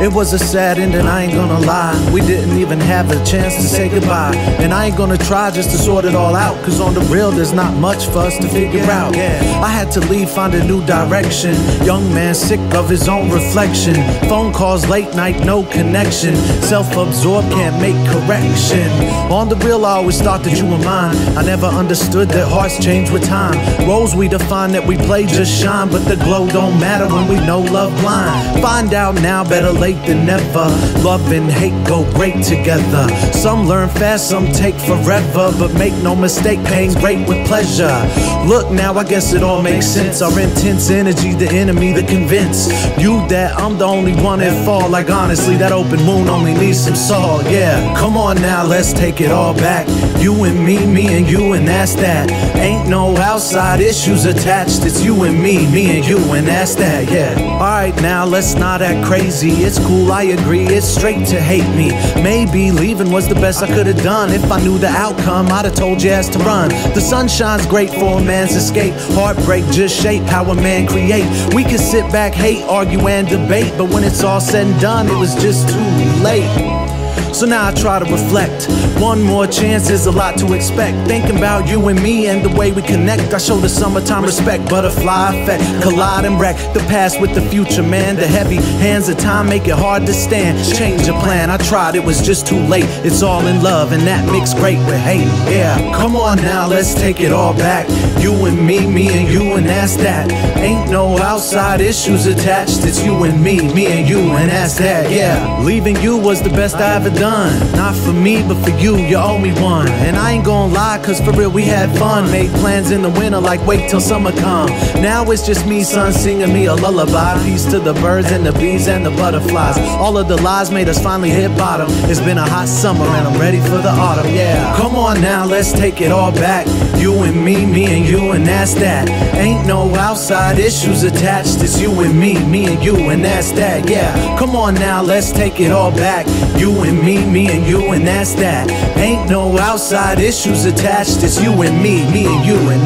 It was a sad ending, I ain't gonna lie. We didn't even have a chance to say goodbye. And I ain't gonna try just to sort it all out. Cause on the real, there's not much for us to figure out. I had to leave, find a new direction. Young man sick of his own reflection. Phone calls late night, no connection. Self absorbed, can't make correction. On the real, I always thought that you were mine. I never understood that hearts change with time. Roles we define that we play just shine, but the glow don't matter when we know love blind. Find out now, better late than never. Love and hate go great together. Some learn fast, some take forever, but make no mistake, pain's great with pleasure. Look now, I guess it all makes sense. Our intense energy, the enemy that convince you that I'm the only one at fault. Like honestly, that open wound only needs some salt. Yeah, come on now, let's take it all back. You and me, me and you, and that's that. Ain't no outside issues attached. It's you and me, me and you, and that's that. Yeah. Alright, now let's not act crazy. It's cool, I agree. It's straight to hate me. Maybe leaving was the best I could have done. If I knew the outcome, I'd have told you ass to run. The sun shines great for a man's escape. Heartbreak just shape how a man create. We can sit back, hate, argue, and debate, but when it's all said and done, it was just too late. So now I try to reflect. One more chance is a lot to expect. Thinking about you and me and the way we connect. I show the summertime respect, butterfly effect, collide and wreck. The past with the future, man. The heavy hands of time make it hard to stand. Change a plan, I tried, it was just too late. It's all in love, and that mixed great with hate. Yeah, come on now, let's take it all back. You and me, me and you, and that's that. Ain't no outside issues attached. It's you and me, me and you, and that's that. Yeah, leaving you was the best I ever. Not for me, but for you, you owe me one. And I ain't gonna lie, cause for real, we had fun. Made plans in the winter, like wait till summer come. Now it's just me, son, singing me a lullaby. Peace to the birds and the bees and the butterflies. All of the lies made us finally hit bottom. It's been a hot summer and I'm ready for the autumn, yeah. Come on now, let's take it all back. You and me, me and you, and that's that. Ain't no outside issues attached. It's you and me, me and you, and that's that, yeah. Come on now, let's take it all back. You and me, me and you, and that's that. Ain't no outside issues attached. It's you and me, me and you, and.